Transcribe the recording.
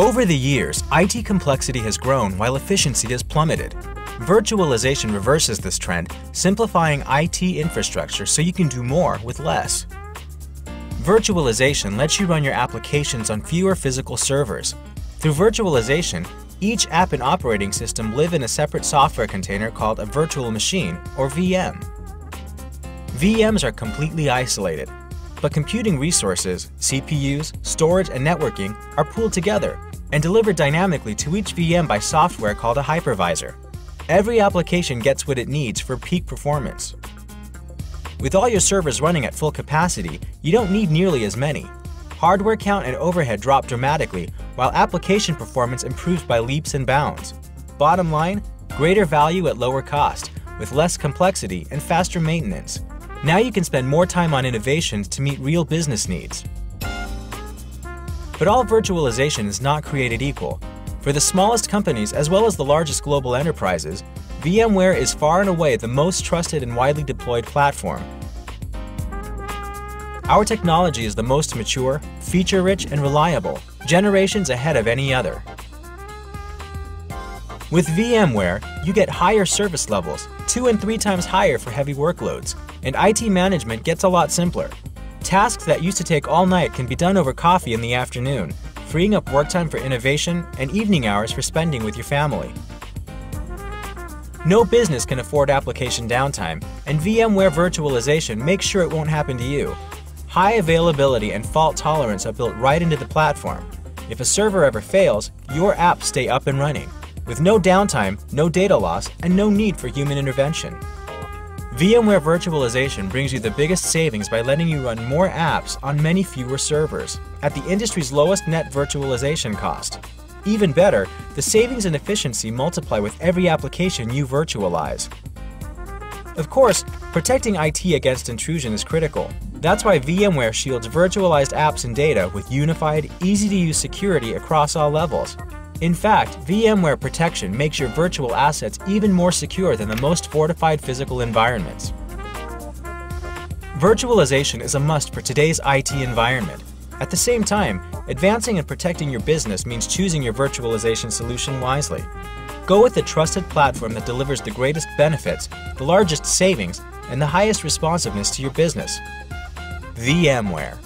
Over the years, IT complexity has grown while efficiency has plummeted. Virtualization reverses this trend, simplifying IT infrastructure so you can do more with less. Virtualization lets you run your applications on fewer physical servers. Through virtualization, each app and operating system live in a separate software container called a virtual machine, or VM. VMs are completely isolated, but computing resources, CPUs, storage, and networking are pooled together and delivered dynamically to each VM by software called a hypervisor. Every application gets what it needs for peak performance. With all your servers running at full capacity, you don't need nearly as many. Hardware count and overhead drop dramatically, while application performance improves by leaps and bounds. Bottom line, greater value at lower cost, with less complexity and faster maintenance. Now you can spend more time on innovations to meet real business needs. But all virtualization is not created equal. For the smallest companies as well as the largest global enterprises, VMware is far and away the most trusted and widely deployed platform. Our technology is the most mature, feature-rich, and reliable, generations ahead of any other. With VMware, you get higher service levels, two and three times higher for heavy workloads, and IT management gets a lot simpler. Tasks that used to take all night can be done over coffee in the afternoon, freeing up work time for innovation and evening hours for spending with your family. No business can afford application downtime, and VMware Virtualization makes sure it won't happen to you. High availability and fault tolerance are built right into the platform. If a server ever fails, your apps stay up and running, with no downtime, no data loss, and no need for human intervention. VMware Virtualization brings you the biggest savings by letting you run more apps on many fewer servers at the industry's lowest net virtualization cost. Even better, the savings and efficiency multiply with every application you virtualize. Of course, protecting IT against intrusion is critical. That's why VMware shields virtualized apps and data with unified, easy-to-use security across all levels. In fact, VMware Protection makes your virtual assets even more secure than the most fortified physical environments. Virtualization is a must for today's IT environment. At the same time, advancing and protecting your business means choosing your virtualization solution wisely. Go with the trusted platform that delivers the greatest benefits, the largest savings, and the highest responsiveness to your business. VMware.